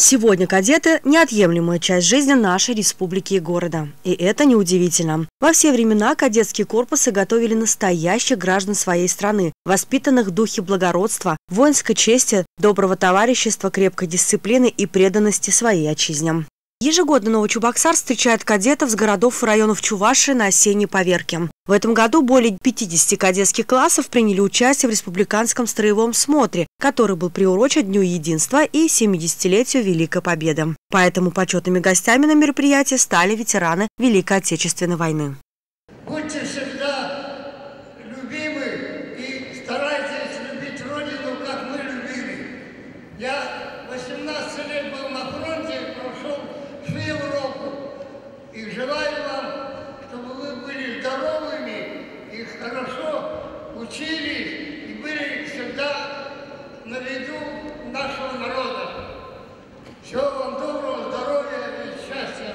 Сегодня кадеты – неотъемлемая часть жизни нашей республики и города. И это неудивительно. Во все времена кадетские корпусы готовили настоящих граждан своей страны, воспитанных в духе благородства, воинской чести, доброго товарищества, крепкой дисциплины и преданности своей отчизне. Ежегодно Новочебоксар встречает кадетов с городов и районов Чувашии на осенней поверке. В этом году более 50 кадетских классов приняли участие в республиканском строевом смотре, который был приурочен Дню единства и 70-летию Великой Победы. Поэтому почетными гостями на мероприятии стали ветераны Великой Отечественной войны. Будьте всегда любимы и старайтесь любить Родину, как мы любили. Я 18 лет был на фронте, прошел всю Европу. И желаю вам, чтобы вы были здоровыми и хорошо учились и были всегда на виду нашего народа. Всего вам доброго, здоровья и счастья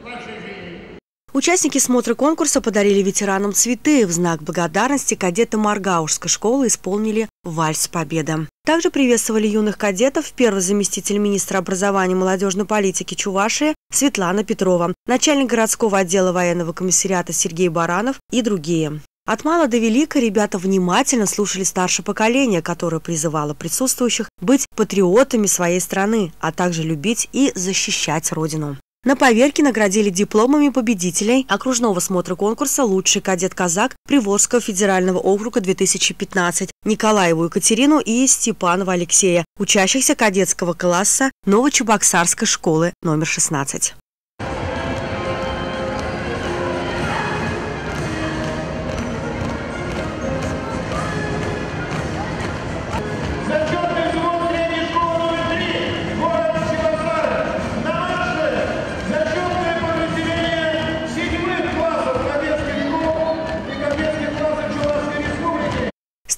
в вашей жизни. Участники смотра конкурса подарили ветеранам цветы. В знак благодарности кадеты Маргаушской школы исполнили «Вальс Победы». Также приветствовали юных кадетов первый заместитель министра образования и молодежной политики Чувашии Светлана Петрова, начальник городского отдела военного комиссариата Сергей Баранов и другие. От мала до велика ребята внимательно слушали старшее поколение, которое призывало присутствующих быть патриотами своей страны, а также любить и защищать Родину. На поверке наградили дипломами победителей окружного смотра конкурса «Лучший кадет-казак» Приволжского федерального округа 2015 Николаеву Екатерину и Степанова Алексея, учащихся кадетского класса Новочебоксарской школы номер 16.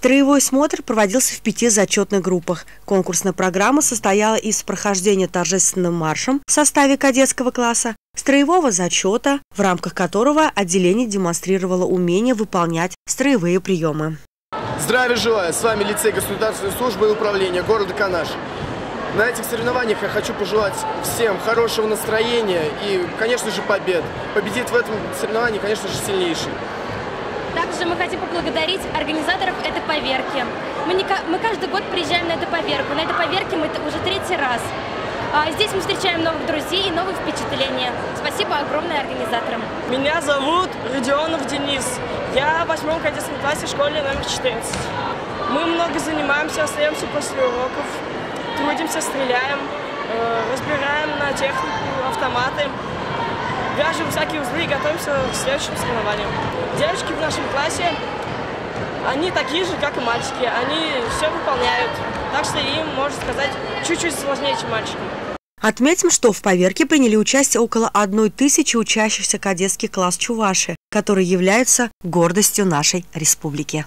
Строевой смотр проводился в пяти зачетных группах. Конкурсная программа состояла из прохождения торжественным маршем в составе кадетского класса, строевого зачета, в рамках которого отделение демонстрировало умение выполнять строевые приемы. Здравия желаю! С вами лицей государственной службы и управления города Канаш. На этих соревнованиях я хочу пожелать всем хорошего настроения и, конечно же, побед. Победит в этом соревновании, конечно же, сильнейший. Также мы хотим поблагодарить организаторов этой поверки. Мы, не, мы каждый год приезжаем на эту поверку. На этой поверке мы уже третий раз. А здесь мы встречаем новых друзей и новые впечатления. Спасибо огромное организаторам. Меня зовут Родионов Денис. Я в восьмом кадетском классе в школе номер 14. Мы много занимаемся, остаемся после уроков, трудимся, стреляем, э, разбираем на технику, автоматы вяжем всякие узлы и готовимся к следующим соревнованиям. Девочки в нашем классе, они такие же, как и мальчики. Они все выполняют. Так что им, можно сказать, чуть-чуть сложнее, чем мальчикам. Отметим, что в поверке приняли участие около одной тысячи учащихся кадетский класс Чуваши, который является гордостью нашей республики.